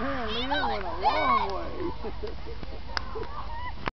Man, Leah went a long way.